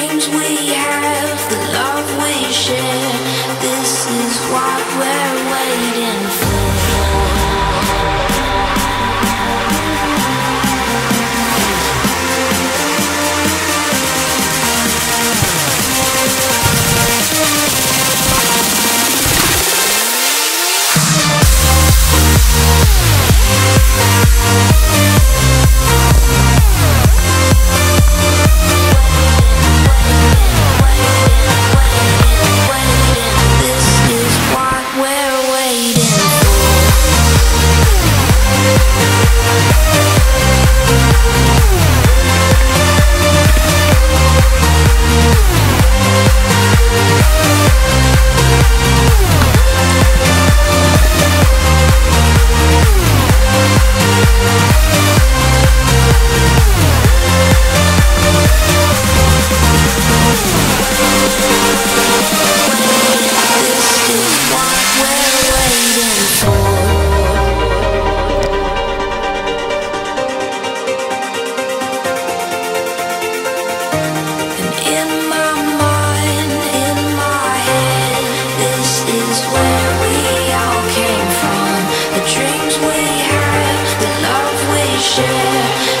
This share.